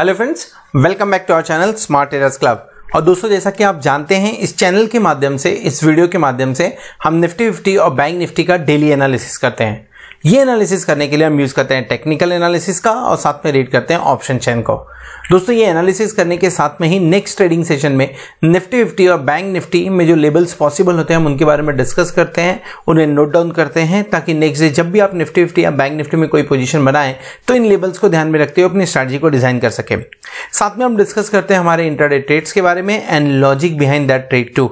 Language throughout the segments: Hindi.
Hello friends welcome back to our channel smart airs club और दोस्तों, जैसा कि आप जानते हैं, इस चैनल के माध्यम से, इस वीडियो के माध्यम से, हम निफ्टी फिफ्टी और बैंक निफ्टी का डेली एनालिसिस करते हैं। ये एनालिसिस करने के लिए हम यूज़ करते हैं टेक्निकल एनालिसिस का और साथ में रीड करते हैं ऑप्शन चैन को। दोस्तों, ये एनालिसिस करने के साथ में ही नेक्स्ट ट्रेडिंग सेशन में निफ्टी फिफ्टी और बैंक निफ्टी में जो लेबल्स पॉसिबल होते हैं, हम उनके बारे में डिस्कस करते हैं, उन्हें नोट डाउन करते हैं, ताकि नेक्स्ट डे जब भी आप निफ्टी फिफ्टी या बैंक निफ्टी में कोई पोजीशन बनाएँ तो इन लेबल्स को ध्यान में रखते हुए अपनी स्ट्रैटेजी को डिज़ाइन कर सके। साथ में हम डिस्कस करते हैं हमारे इंटरडे ट्रेड्स के बारे में and logic behind that trade too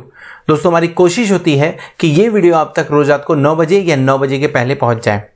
दोस्तों, हमारी कोशिश होती है कि ये वीडियो आप तक रोज रात को नौ बजे या नौ बजे के पहले पहुँच जाए।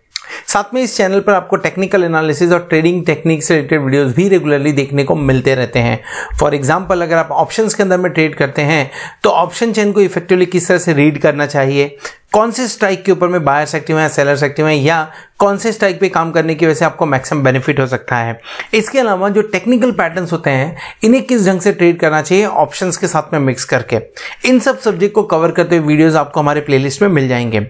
साथ में इस चैनल पर आपको टेक्निकल एनालिसिस और ट्रेडिंग टेक्निक से रिलेटेड वीडियोस भी रेगुलरली देखने को मिलते रहते हैं। फॉर एग्जांपल अगर आप ऑप्शंस के अंदर में ट्रेड करते हैं तो ऑप्शन चेन को इफेक्टिवली किस तरह से रीड करना चाहिए? कौन से स्ट्राइक के ऊपर में बायर्स एक्टिव है सेलर्स एक्टिव है, या कौन से स्ट्राइक पे काम करने की वजह से आपको मैक्सिमम बेनिफिट हो सकता है? इसके अलावा जो टेक्निकल पैटर्न्स होते हैं, इन्हें किस ढंग से ट्रेड करना चाहिए ऑप्शंस के साथ में मिक्स करके। इन सब सब्जेक्ट को कवर करते हुए वीडियोस आपको हमारे प्लेलिस्ट में मिल जाएँगे।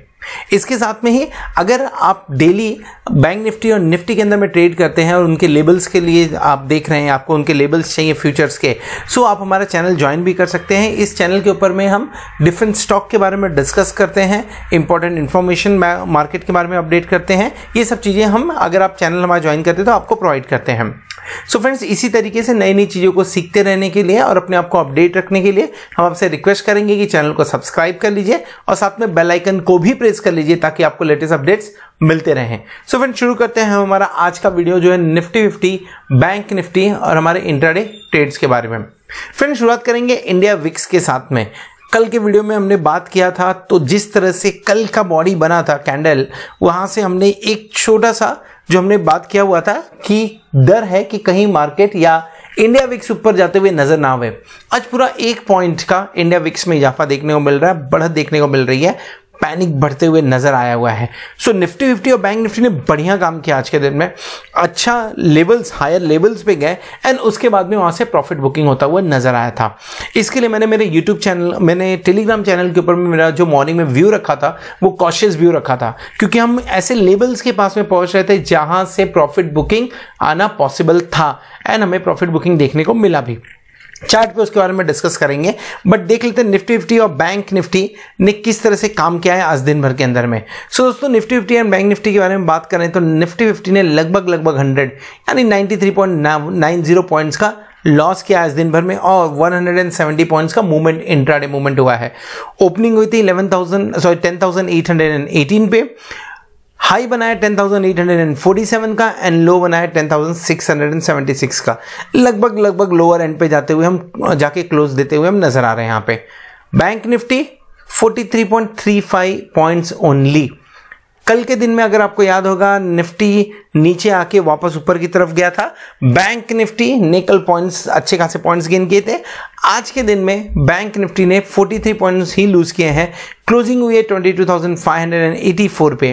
इसके साथ में ही अगर आप डेली बैंक निफ्टी और निफ्टी के अंदर में ट्रेड करते हैं और उनके लेबल्स के लिए आप देख रहे हैं, आपको उनके लेबल्स चाहिए फ्यूचर्स के, सो आप हमारा चैनल ज्वाइन भी कर सकते हैं। इस चैनल के ऊपर में हम डिफरेंट स्टॉक के बारे में डिस्कस करते हैं, इंपॉर्टेंट इन्फॉर्मेशन मार्केट के बारे में अपडेट करते हैं। ये सब चीज़ें हम, अगर आप चैनल हमारा ज्वाइन करते हैं तो आपको प्रोवाइड करते हैं। सो so फ्रेंड्स इसी तरीके से नई नई चीज़ों को सीखते रहने के लिए और अपने आप को अपडेट रखने के लिए हम आपसे रिक्वेस्ट करेंगे कि चैनल को सब्सक्राइब कर लीजिए और साथ में बेल आइकन को भी प्रेस कर लीजिए ताकि आपको लेटेस्ट अपडेट्स मिलते रहें। सो फ्रेंड्स शुरू करते हैं हम हमारा आज का वीडियो जो है निफ्टी फिफ्टी, बैंक निफ्टी और हमारे इंट्राडे ट्रेड्स के बारे में। फ्रेंड्स शुरुआत करेंगे इंडिया विक्स के साथ में। कल के वीडियो में हमने बात किया था तो जिस तरह से कल का बॉडी बना था कैंडल, वहाँ से हमने एक छोटा सा जो हमने बात किया हुआ था कि डर है कि कहीं मार्केट या इंडिया विक्स ऊपर जाते हुए नज़र ना आवे। आज पूरा एक पॉइंट का इंडिया विक्स में इजाफा देखने को मिल रहा है, बढ़त देखने को मिल रही है। पैनिक बढ़ते हुए नज़र आया हुआ है। सो निफ्टी फिफ्टी और बैंक निफ्टी ने बढ़िया काम किया आज के दिन में। अच्छा लेवल्स हायर लेवल्स पे गए एंड उसके बाद में वहाँ से प्रॉफिट बुकिंग होता हुआ नज़र आया था। इसके लिए मैंने मेरे यूट्यूब चैनल मैंने टेलीग्राम चैनल के ऊपर मेरा जो मॉर्निंग में व्यू रखा था, वो कॉशियस व्यू रखा था। क्योंकि हम ऐसे लेवल्स के पास में पहुँच रहे थे जहाँ से प्रॉफिट बुकिंग आना पॉसिबल था एंड हमें प्रॉफिट बुकिंग देखने को मिला भी। चार्ट पे उसके बारे में डिस्कस करेंगे बट देख लेते हैं निफ्टी फिफ्टी और बैंक निफ्टी ने किस तरह से काम किया है आज दिन भर के अंदर में। सो so, दोस्तों Nifty fifty and bank Nifty के बारे में बात करें तो निफ्टी फिफ्टी ने लगभग लगभग हंड्रेड यानी ninety three point nine zero points का लॉस किया आज दिन भर में और 170 पॉइंट्स का मूवमेंट इंट्राडे मूवमेंट हुआ है। ओपनिंग हुई थी 11,000 सॉरी 10,818 पे। हाई बनाया 10,847 का एंड लो बनाया 10,676 का। लगभग लगभग लोअर एंड पे जाते हुए हम जाके क्लोज देते हुए हम नज़र आ रहे हैं यहाँ पे। बैंक निफ्टी 43.35 पॉइंट्स ओनली कल के दिन में अगर आपको याद होगा निफ्टी नीचे आके वापस ऊपर की तरफ़ गया था। बैंक निफ्टी ने कल पॉइंट्स अच्छे खासे पॉइंट्स गेन किए थे। आज के दिन में बैंक निफ्टी ने 43 पॉइंट्स ही लूज किए हैं। क्लोजिंग हुई है 22,584 पे।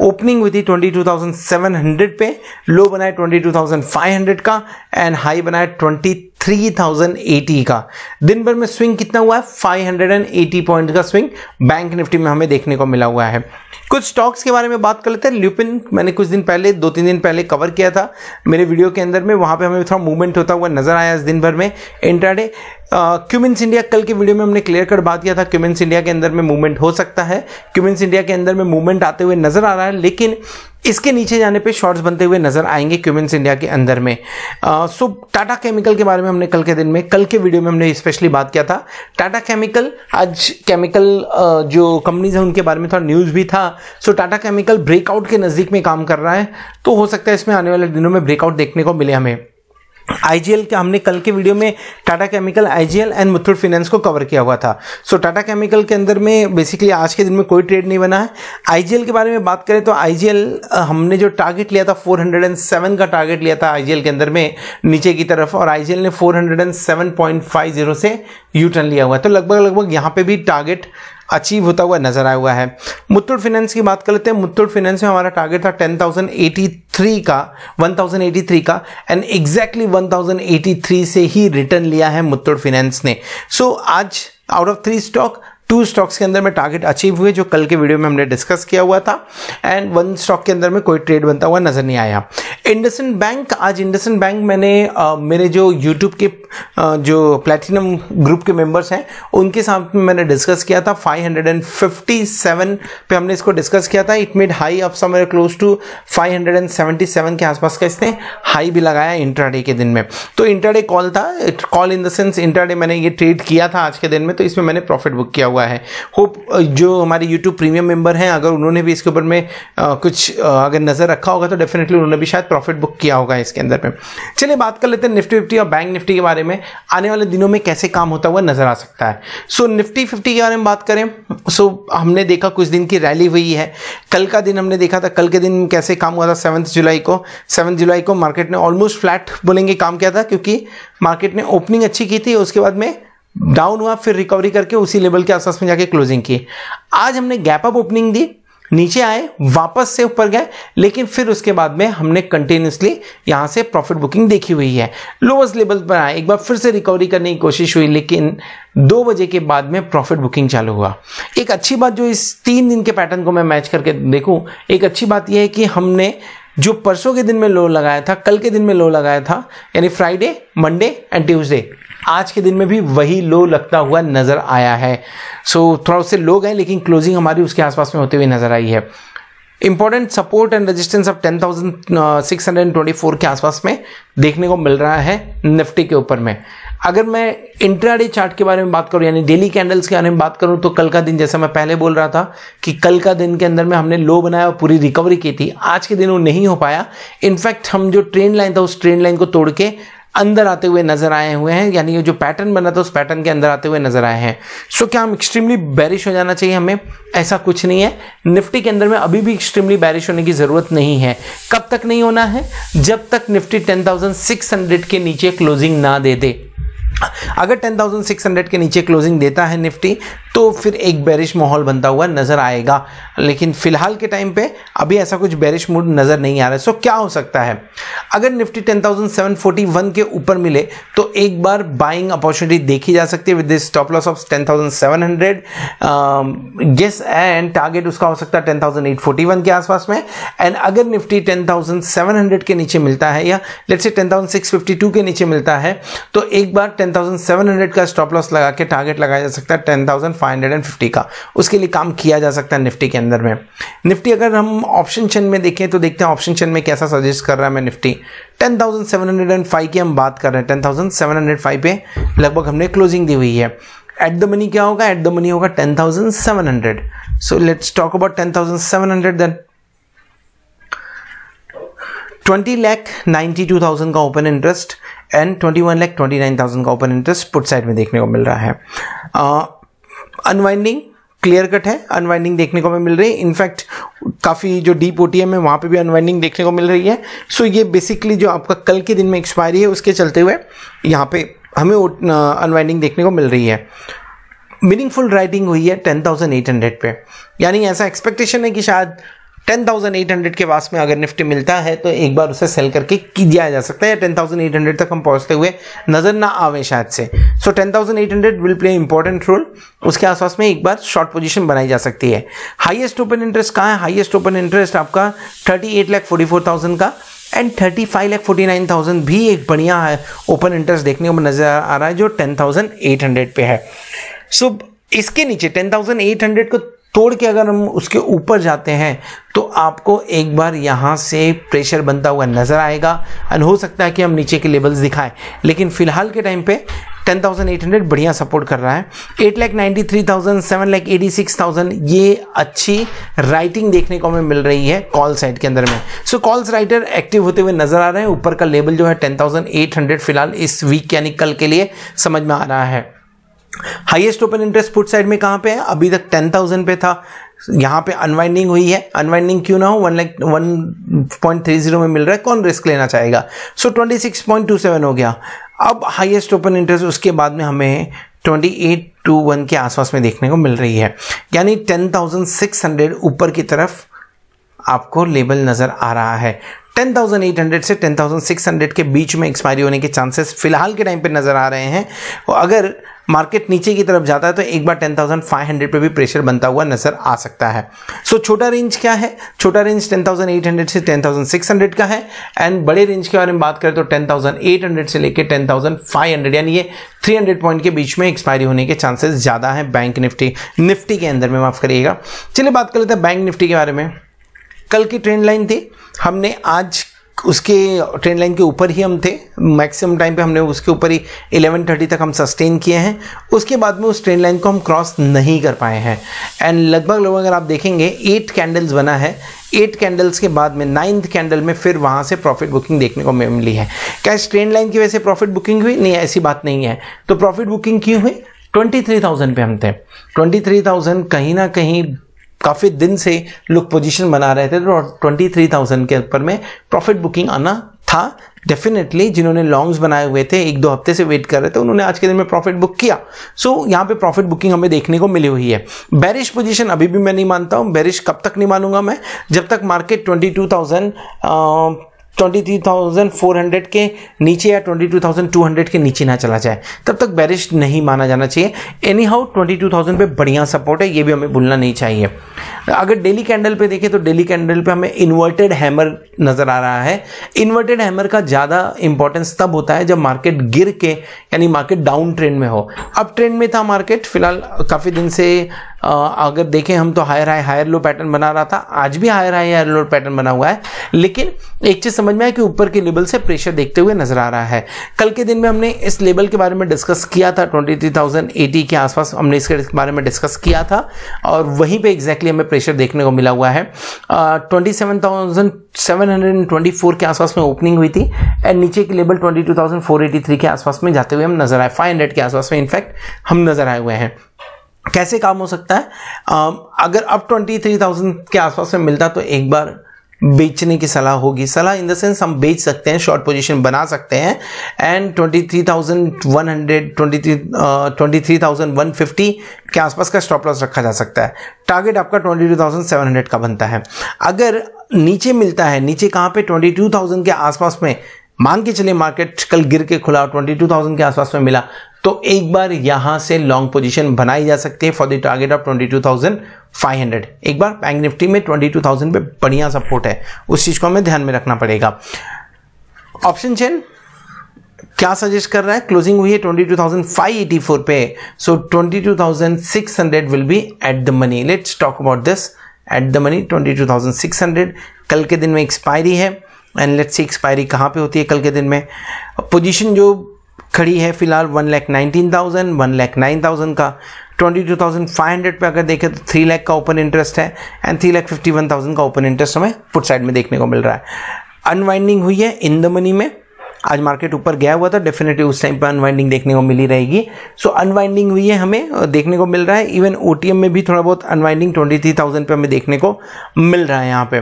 ओपनिंग हुई थी 22,700 पे लो बनाए 22,500 का एंड हाई बनाए 23,080 का। दिन भर में स्विंग कितना हुआ है? 580 पॉइंट का स्विंग बैंक निफ्टी में हमें देखने को मिला हुआ है। कुछ स्टॉक्स के बारे में बात कर लेते हैं। ल्यूपिन मैंने कुछ दिन पहले दो तीन दिन पहले कवर किया था। मेरे वीडियो के अंदर में वहाँ पे हमें थोड़ा मूवमेंट होता हुआ नज़र आया इस दिन भर में। इंट्राडे क्यूमिन्स इंडिया कल के वीडियो में हमने क्लियर कर बात किया था। क्यूमिन्स इंडिया के अंदर में मूवमेंट हो सकता है। क्यूमिन्स इंडिया के अंदर में मूवमेंट आते हुए नज़र आ रहा है, लेकिन इसके नीचे जाने पे शॉर्ट्स बनते हुए नज़र आएँगे क्यूमिन्स इंडिया के अंदर में। सो टाटा केमिकल के बारे में हमने कल के दिन में, कल के वीडियो में हमने स्पेशली बात किया था। टाटा केमिकल आज केमिकल जो कंपनीज़ है, उनके बारे में थोड़ा न्यूज़ भी था। सो टाटा केमिकल ब्रेकआउट के नज़दीक में काम कर रहा है। तो हो सकता है इसमें आने वाले दिनों में ब्रेकआउट देखने को मिले हमें। आईजीएल का हमने कल के वीडियो में Tata chemical IGL and Muthoot finance को कवर किया हुआ था। सो टाटा केमिकल के अंदर में बेसिकली आज के दिन में कोई ट्रेड नहीं बना है। आईजीएल के बारे में बात करें तो आईजीएल हमने जो टारगेट लिया था 407 का टारगेट लिया था आईजीएल के अंदर में, नीचे की तरफ़, और आईजीएल ने 407.50 से यू टर्न लिया हुआ है। तो लगभग लगभग यहाँ पे भी टारगेट अचीव होता हुआ नज़र आया हुआ है। मुथुट फाइनेंस की बात कर लेते हैं। मुथुट फाइनेंस में हमारा टारगेट था 10,083 का 1,083 का एंड एग्जैक्टली 1,083 से ही रिटर्न लिया है मुथुट फाइनेंस ने। सो so, आज out of three stock two stocks के अंदर में टारगेट अचीव हुए जो कल के वीडियो में हमने डिस्कस किया हुआ था एंड वन स्टॉक के अंदर में कोई ट्रेड बनता हुआ नज़र नहीं आया। इंडसन बैंक आज इंडसन बैंक मैंने आ, मेरे जो यूट्यूब के जो प्लेटिनम ग्रुप के मेंबर्स हैं, उनके साथ में मैंने डिस्कस किया था 557 पे हमने इसको डिस्कस किया था। It made high of somewhere close to 577 के आसपास का इसने हाई भी लगाया इंट्राडे के दिन में। तो इंट्राडे कॉल था। Call in the sense intraday मैंने ये ट्रेड किया था आज के दिन में तो इसमें मैंने प्रॉफिट बुक किया हुआ है। होप जो हमारे यूट्यूब प्रीमियम मेंबर हैं, अगर उन्होंने भी इसके ऊपर में कुछ अगर नज़र रखा होगा तो डेफिनेटली उन्होंने भी शायद प्रॉफिट बुक किया होगा इसके अंदर में। चलिए बात कर लेते हैं निफ्टी फिफ्टी और बैंक निफ्टी के बारे में, आने वाले दिनों में कैसे काम होता हुआ नज़र आ सकता है। सो निफ्टी फिफ्टी के बारे में बात करें सो हमने देखा कुछ दिन की रैली हुई है। कल का दिन हमने देखा था, कल के दिन कैसे काम हुआ था सेवन्थ जुलाई को। सेवन्थ जुलाई को मार्केट ने ऑलमोस्ट फ्लैट बोलेंगे काम किया था, क्योंकि मार्केट ने ओपनिंग अच्छी की थी, उसके बाद में डाउन हुआ, फिर रिकवरी करके उसी लेवल के आसपास में जाके क्लोजिंग की। आज हमने गैप अप ओपनिंग दी नीचे आए, वापस से ऊपर गए, लेकिन फिर उसके बाद में हमने कंटिन्यूसली यहाँ से प्रॉफिट बुकिंग देखी हुई है। लोवेस्ट लेवल पर आए, एक बार फिर से रिकवरी करने की कोशिश हुई, लेकिन दो बजे के बाद में प्रॉफिट बुकिंग चालू हुआ। एक अच्छी बात जो इस तीन दिन के पैटर्न को मैं मैच करके देखूँ, एक अच्छी बात यह है कि हमने जो परसों के दिन में लो लगाया था, कल के दिन में लो लगाया था, यानी फ्राइडे मंडे एंड ट्यूसडे आज के दिन में भी वही लो लगता हुआ नज़र आया है। सो so, थोड़ा उससे लो गए लेकिन क्लोजिंग हमारी उसके आसपास में होते हुए नज़र आई है। Important support and resistance of ten thousand six hundred and twenty four के आसपास में देखने को मिल रहा है निफ्टी के ऊपर में। अगर मैं इंट्राडे चार्ट के बारे में बात करूँ यानी डेली कैंडल्स के बारे में बात करूँ तो कल का दिन जैसा मैं पहले बोल रहा था कि कल का दिन के अंदर में हमने लो बनाया और पूरी रिकवरी की थी। आज के दिन वो नहीं हो पाया। इनफैक्ट हम जो ट्रेन लाइन था उस ट्रेन लाइन को तोड़ के अंदर आते हुए नज़र आए हुए हैं यानी जो पैटर्न बना था उस पैटर्न के अंदर आते हुए नज़र आए हैं। सो क्या हम एक्सट्रीमली बैरिश हो जाना चाहिए हमें? ऐसा कुछ नहीं है। निफ्टी के अंदर में अभी भी एक्सट्रीमली बैरिश होने की ज़रूरत नहीं है। कब तक नहीं होना है? जब तक निफ्टी 10,600 के नीचे क्लोजिंग ना दे दे। अगर 10,600 के नीचे क्लोजिंग देता है निफ्टी तो फिर एक बैरिश माहौल बनता हुआ नज़र आएगा। लेकिन फ़िलहाल के टाइम पे अभी ऐसा कुछ बैरिश मूड नज़र नहीं आ रहा है। सो क्या हो सकता है? अगर निफ्टी 10,741 के ऊपर मिले तो एक बार बाइंग अपॉर्चुनिटी देखी जा सकती है with this stop loss of 10,700 guess and target उसका हो सकता है 10,841 के आसपास में। एंड अगर निफ्टी 10,700 के नीचे मिलता है या लेट्स से 10,652 के नीचे मिलता है तो एक बार 10,700 का स्टॉप लॉस लगा के टारगेट लगाया जा सकता है 10,550 का। उसके लिए काम किया जा सकता है निफ्टी के अंदर में। निफ्टी अगर हम ऑप्शन चेन में देखें तो देखते हैं ऑप्शन चेन में कैसा सजेस्ट कर रहा है मैं निफ्टी। 10,705 की हम बात कर रहे हैं। 10,705 पे लगभग हमने क्लोजिंग दी हुई है। एट द मनी क्या होगा? एट द मनी होगा 10,700 so let's talk about 10,700 then 20 lakh 92,000 का ओपन इंटरेस्ट एंड 21 लाख 29,000 का ओपन इंटरेस्ट पुट साइड में देखने को मिल रहा है। अनवाइंडिंग क्लियर कट है अनवाइंडिंग देखने को हमें मिल रही है। इनफैक्ट काफ़ी जो डीप ओटीएम है, वहाँ पर भी अनवाइंडिंग देखने को मिल रही है। सो so, ये बेसिकली जो आपका कल के दिन में एक्सपायरी है, उसके चलते हुए यहाँ पे हमें अनवाइंडिंग देखने को मिल रही है। मीनिंगफुल राइटिंग हुई है टेन थाउज़ेंड एट हंड्रेड पे। यानी ऐसा एक्सपेक्टेशन है कि शायद 10,800 के पास में अगर निफ्टी मिलता है तो एक बार उसे सेल करके किया जा सकता है। या 10,800 तक हम पहुँचते हुए नज़र ना आवे शायद से। So so, 10,800 will play important role उसके आसपास में एक बार शॉर्ट पोजीशन बनाई जा सकती है। हाईएस्ट ओपन इंटरेस्ट कहाँ है? हाईएस्ट ओपन इंटरेस्ट आपका thirty eight lakh forty four thousand का and thirty five lakh forty nine thousand भी एक बढ़िया है ओपन इंटरेस्ट देखने को नज़र आ रहा है जो टेन थाउज़ेंड एट हंड्रेड पे है। सो so, इसके नीचे टेन थाउज़ेंड एट हंड्रेड को तोड़ के अगर हम उसके ऊपर जाते हैं तो आपको एक बार यहाँ से प्रेशर बनता हुआ नज़र आएगा। एंड हो सकता है कि हम नीचे के लेवल्स दिखाएँ लेकिन फ़िलहाल के टाइम पे 10,800 बढ़िया सपोर्ट कर रहा है। Eight lakh ninety three thousand seven lakh eighty six thousand ये अच्छी राइटिंग देखने को हमें मिल रही है कॉल साइड के अंदर में। सो कॉल्स राइटर एक्टिव होते हुए नज़र आ रहे हैं ऊपर का लेवल जो है 10,800 फ़िलहाल इस वीक यानी कल के लिए समझ में आ रहा है। Highest open interest put side में कहाँ पे है? अभी तक टेन थाउज़ेंड पे था। यहाँ पे अनवाइंडिंग हुई है। अनवाइंडिंग क्यों ना हो? One lakh one point three zero में मिल रहा है। कौन रिस्क लेना चाहेगा? So twenty six point two seven हो गया। अब हाईएस्ट ओपन इंटरेस्ट उसके बाद में हमें ट्वेंटी एट टू वन के आसपास में देखने को मिल रही है। यानी टेन थाउज़ेंड सिक्स हंड्रेड ऊपर की तरफ़ आपको लेबल नज़र आ रहा है। 10,800 से 10,600 के बीच में एक्सपायरी होने के चांसेस फ़िलहाल के टाइम पे नज़र आ रहे हैं। और अगर मार्केट नीचे की तरफ़ जाता है तो एक बार टेन थाउज़ेंड फाइव हंड्रेड पर भी प्रेशर बनता हुआ नज़र आ सकता है। सो so, छोटा रेंज क्या है? छोटा रेंज 10,800 से 10,600 का है एंड बड़े रेंज के बारे में बात करें तो 10,800 से लेकर 10,500 यानी ये 300 पॉइंट के बीच में एक्सपायरी होने के चांसेस ज़्यादा हैं बैंक निफ्टी निफ्टी के अंदर में माफ़ करिएगा। चलिए बात कर लेते हैं बैंक निफ्टी के बारे में। कल की ट्रेंड लाइन थी। हमने आज उसके ट्रेंड लाइन के ऊपर ही हम थे। मैक्सिमम टाइम पे हमने उसके ऊपर ही 11:30 तक हम सस्टेन किए हैं। उसके बाद में उस ट्रेंड लाइन को हम क्रॉस नहीं कर पाए हैं। एंड लगभग लगभग अगर आप देखेंगे एट कैंडल्स बना है। एट कैंडल्स के बाद में नाइन्थ कैंडल में फिर वहाँ से प्रॉफिट बुकिंग देखने को मिली है। क्या इस ट्रेंड लाइन की वजह से प्रॉफिट बुकिंग हुई? नहीं, ऐसी बात नहीं है। तो प्रॉफिट बुकिंग क्यों हुई? ट्वेंटी थ्री थाउज़ेंड पे हम थे। ट्वेंटी थ्री थाउज़ेंड कहीं ना कहीं काफ़ी दिन से लोग पोजीशन बना रहे थे तो ट्वेंटी थ्री थाउज़ेंड के ऊपर में प्रॉफिट बुकिंग आना था। डेफिनेटली जिन्होंने लॉन्ग्स बनाए हुए थे एक दो हफ़्ते से वेट कर रहे थे उन्होंने आज के दिन में प्रॉफिट बुक किया। सो so, यहाँ पे प्रॉफिट बुकिंग हमें देखने को मिली हुई है। बैरिश पोजीशन अभी भी मैं नहीं मानता हूँ बैरिश कब तक नहीं मानूँगा मैं जब तक मार्केट ट्वेंटी टू थाउज़ेंड 23,400 के नीचे या 22,200 के नीचे ना चला जाए। तब तक बैरिश नहीं माना जाना चाहिए। एनी हाउ ट्वेंटी पे बढ़िया सपोर्ट है ये भी हमें भूलना नहीं चाहिए। अगर डेली कैंडल पे देखें तो डेली कैंडल पे हमें इन्वर्टेड हैमर नज़र आ रहा है। इन्वर्टेड हैमर का ज़्यादा इंपॉर्टेंस तब होता है जब मार्केट गिर के यानी मार्केट डाउन ट्रेंड में हो। अब ट्रेंड में था मार्केट फ़िलहाल काफ़ी दिन से अगर देखें हम तो higher high higher low pattern बना रहा था। आज भी higher high higher low pattern बना हुआ है। लेकिन एक चीज़ समझ में आया कि ऊपर के लेवल से प्रेशर देखते हुए नज़र आ रहा है। कल के दिन में हमने इस लेवल के बारे में डिस्कस किया था 23,080 के आसपास हमने इसके बारे में डिस्कस किया था। और वहीं पर एग्जैक्टली हमें प्रेशर देखने को मिला हुआ है। ट्वेंटी के आसपास में ओपनिंग हुई थी एंड नीचे की लेवल 22,483 के आसपास में जाते हुए हम नज़र आए। 500 के आसपास में इनफैक्ट हम नज़र आए हुए हैं। कैसे काम हो सकता है? अगर अब 23,000 के आसपास में मिलता तो एक बार बेचने की सलाह होगी। सलाह इन द सेंस हम बेच सकते हैं शॉर्ट पोजीशन बना सकते हैं। And twenty three thousand one hundred twenty three twenty three thousand one fifty के आसपास का स्टॉप लॉस रखा जा सकता है। टारगेट आपका twenty two thousand seven hundred का बनता है। अगर नीचे मिलता है, नीचे कहाँ पे? ट्वेंटी टू थाउज़ेंड के आसपास में। मान के चलिए मार्केट कल गिर के खुला ट्वेंटी टू थाउज़ेंड के आसपास में मिला। तो एक बार यहाँ से लॉन्ग पोजीशन बनाई जा सकती है for the target of twenty two thousand five hundred. एक बार बैंक निफ्टी में ट्वेंटी टू थाउज़ेंड पे बढ़िया सपोर्ट है। उस चीज़ को हमें ध्यान में रखना पड़ेगा। ऑप्शन चेन क्या सजेस्ट कर रहा है? क्लोजिंग हुई है twenty two thousand five eighty four पे। So twenty two thousand six hundred will be at the money let's talk about this at the money twenty two thousand six hundred कल के दिन में एक्सपायरी है। एंड लेट्स सी एक्सपायरी कहाँ पे होती है कल के दिन में। पोजीशन जो खड़ी है फ़िलहाल one lakh nineteen thousand one lakh nine thousand का। Twenty two thousand five hundred पर अगर देखें तो थ्री लैख का ओपन इंटरेस्ट है and three lakh fifty one thousand का ओपन इंटरेस्ट हमें फुट साइड में देखने को मिल रहा है। अनवाइंडिंग हुई है इन द मनी में। आज मार्केट ऊपर गया हुआ था डेफिनेटली उस टाइम पर अनवाइंडिंग देखने को मिली रहेगी। सो so, अनवाइंडिंग हुई है हमें देखने को मिल रहा है। इवन ओ में भी थोड़ा बहुत अनवाइंडिंग ट्वेंटी थ्री थाउज़ेंड पर हमें देखने को मिल रहा है यहाँ पे।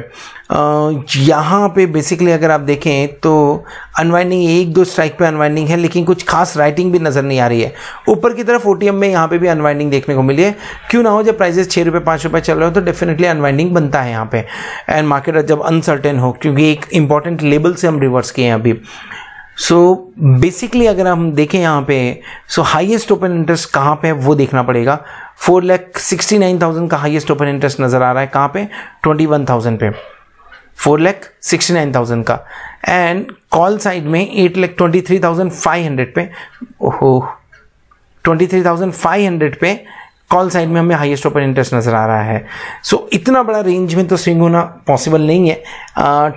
यहाँ पे बेसिकली अगर आप देखें तो अनवाइंडिंग एक दो स्ट्राइक पे अनवाइंडिंग है लेकिन कुछ खास राइटिंग भी नज़र नहीं आ रही है। ऊपर की तरफ़ ओ में यहाँ पे भी अनवाइंडिंग देखने को मिली है। क्यों ना हो जब प्राइजेस छः रुपये पाँच रुपये चल रहे हो तो डेफिनेटली अनवाइंडिंग बनता है यहाँ पे। एंड मार्केट जब अनसर्टेन हो क्योंकि एक इंपॉर्टेंट लेवल से हम रिवर्स किए हैं अभी। सो so, बेसिकली अगर हम देखें यहाँ पे सो हाईएस्ट ओपन इंटरेस्ट कहाँ पे है वो देखना पड़ेगा। Four lakh sixty nine thousand का हाईएस्ट ओपन इंटरेस्ट नज़र आ रहा है कहाँ पे? ट्वेंटी वन थाउज़ेंड पे। Four lakh sixty nine thousand का। एंड कॉल साइड में eight lakh twenty three thousand five hundred पे। ओहो। Twenty three thousand five hundred पे कॉल साइड में हमें हाईएस्ट ओपन इंटरेस्ट नज़र आ रहा है। सो so, इतना बड़ा रेंज में तो स्विंग होना पॉसिबल नहीं है।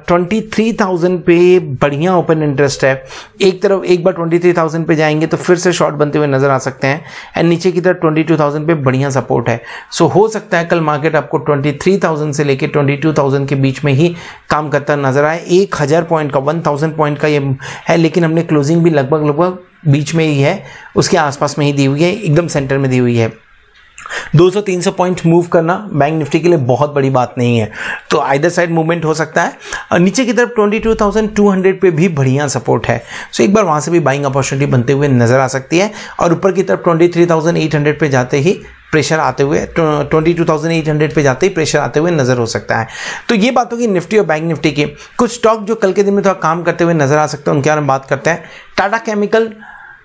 ट्वेंटी थ्री थाउज़ेंड पे बढ़िया ओपन इंटरेस्ट है। एक तरफ़ एक बार ट्वेंटी थ्री थाउज़ेंड पे जाएँगे तो फिर से शॉर्ट बनते हुए नज़र आ सकते हैं। एंड नीचे की तरफ़ ट्वेंटी टू थाउज़ेंड पे बढ़िया सपोर्ट है। सो so, हो सकता है कल मार्केट आपको ट्वेंटी थ्री थाउज़ेंड से लेकर ट्वेंटी टू थाउज़ेंड के बीच में ही काम करता नज़र आए। एक हज़ार पॉइंट का वन थाउज़ेंड पॉइंट का ये है लेकिन हमने क्लोजिंग भी लगभग लगभग बीच में ही है। उसके आसपास में ही दी हुई है एकदम सेंटर में दी हुई है। 200-300 पॉइंट मूव करना बैंक निफ्टी के लिए बहुत बड़ी बात नहीं है। तो आइदर साइड मूवमेंट हो सकता है। और नीचे की तरफ़ 22,200 पे भी बढ़िया सपोर्ट है। सो एक बार वहाँ से भी बाइंग अपॉर्चुनिटी बनते हुए नज़र आ सकती है। और ऊपर की तरफ़ 23,800 पे जाते ही प्रेशर आते हुए twenty two thousand eight hundred पर जाते ही प्रेशर आते हुए नज़र हो सकता है। तो ये बात होगी निफ्टी और बैंक निफ्टी की कुछ स्टॉक जो कल के दिन में थोड़ा काम करते हुए नज़र आ सकते हैं उनके बारे में बात करते हैं। टाटा केमिकल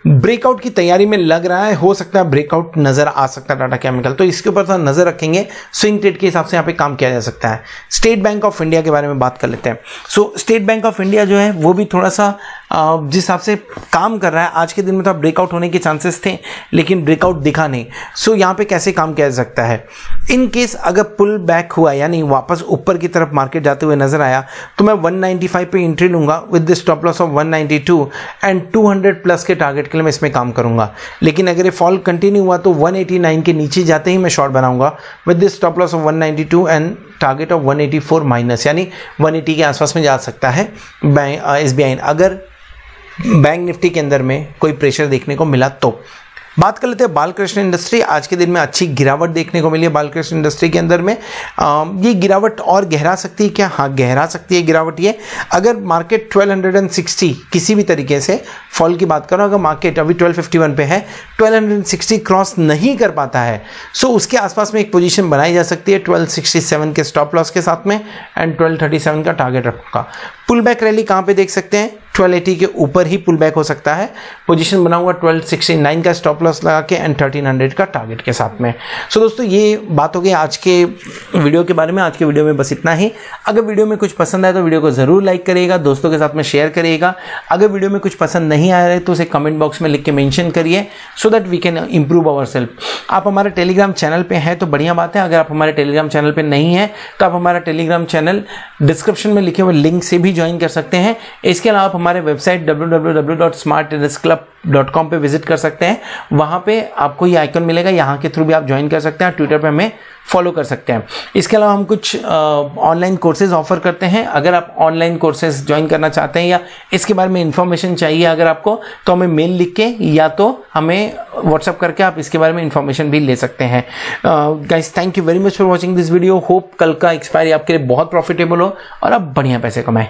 ब्रेकआउट की तैयारी में लग रहा है, हो सकता है ब्रेकआउट नज़र आ सकता है टाटा केमिकल। तो इसके ऊपर थोड़ा नज़र रखेंगे, स्विंग ट्रेड के हिसाब से यहाँ पे काम किया जा सकता है। स्टेट बैंक ऑफ़ इंडिया के बारे में बात कर लेते हैं। So, State Bank of India जो है, वो भी थोड़ा सा जिस हिसाब से काम कर रहा है आज के दिन में तो आप ब्रेकआउट होने के चांसेस थे लेकिन ब्रेकआउट दिखा नहीं। सो so, यहाँ पे कैसे काम किया जा सकता है? इन केस अगर पुल बैक हुआ यानी वापस ऊपर की तरफ़ मार्केट जाते हुए नज़र आया तो मैं 195 पे एंट्री लूँगा with this stop loss of 192 and 200 plus के टारगेट के लिए मैं इसमें काम करूँगा। लेकिन अगर ये फॉल कंटिन्यू हुआ तो 189 के नीचे जाते ही मैं शॉर्ट बनाऊँगा with this stop loss of 192 and target of 184 minus यानी 180 के आसपास में जा सकता है एस अगर बैंक निफ्टी के अंदर में कोई प्रेशर देखने को मिला तो। बात कर लेते हैं बालकृष्ण इंडस्ट्री आज के दिन में अच्छी गिरावट देखने को मिली है बालकृष्ण इंडस्ट्री के अंदर में। ये गिरावट और गहरा सकती है क्या? हाँ गहरा सकती है गिरावट ये। अगर मार्केट 1260 किसी भी तरीके से, फॉल की बात करो, अगर मार्केट अभी 1251 पे है 1260 क्रॉस नहीं कर पाता है सो उसके आसपास में एक पोजीशन बनाई जा सकती है 1267 के स्टॉप लॉस के साथ में एंड 1237 का टारगेट रखूँगा। पुल बैक रैली कहाँ पे देख सकते हैं? 1280 के ऊपर ही पुल बैक हो सकता है। पोजीशन बना हुआ 1269 का स्टॉप लॉस लगा के एंड 1300 का टारगेट के साथ में। सो so, दोस्तों ये बात हो गई आज के वीडियो के बारे में। आज के वीडियो में बस इतना ही। अगर वीडियो में कुछ पसंद आए तो वीडियो को ज़रूर लाइक करिएगा दोस्तों के साथ में शेयर करिएगा। अगर वीडियो में कुछ पसंद नहीं आ रहा है तो उसे कमेंट बॉक्स में लिख के मैंशन करिए so that we can improve our self आप हमारे टेलीग्राम चैनल पे हैं तो बढ़िया बात है। अगर आप हमारे टेलीग्राम चैनल पर नहीं है तो आप हमारा टेलीग्राम चैनल डिस्क्रिप्शन में लिखे हुए लिंक से भी ज्वाइन कर सकते हैं। इसके अलावा हमारे वेबसाइट www.smarttennisclub.com पे विज़िट कर सकते हैं। वहाँ पे आपको ये आइकन मिलेगा। यहाँ के थ्रू भी आप ज्वाइन कर सकते हैं। ट्विटर पे हमें फॉलो कर सकते हैं। इसके अलावा हम कुछ ऑनलाइन कोर्सेज ऑफ़र करते हैं। अगर आप ऑनलाइन कोर्सेज ज्वाइन करना चाहते हैं या इसके बारे में इंफॉर्मेशन चाहिए अगर आपको तो हमें मेल लिख के या तो हमें व्हाट्सअप करके आप इसके बारे में इंफॉर्मेशन भी ले सकते हैं। Guys thank you very much for watching this video hope कल का एक्सपायरी आपके लिए बहुत प्रॉफिटेबल हो और आप बढ़िया पैसे कमाएँ।